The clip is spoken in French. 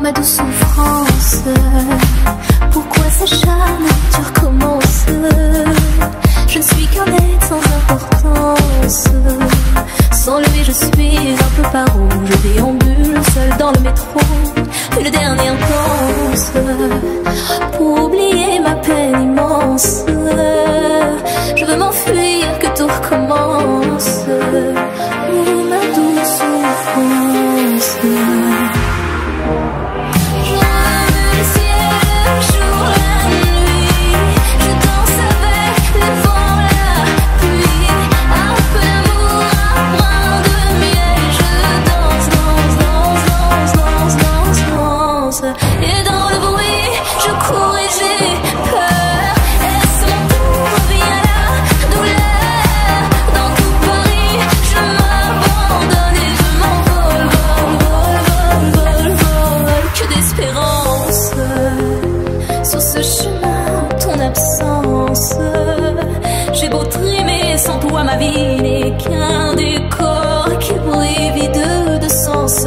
par ma douce souffrance. Pourquoi s'acharne, tu recommences Je ne suis qu'un être sans importance. Sans lui, je suis un peu paro. Je déambule seul dans le métro. Une dernière danse pour oublier ma peine immense. Je veux m'enfuir. qu'un décor qui brille vide de sens.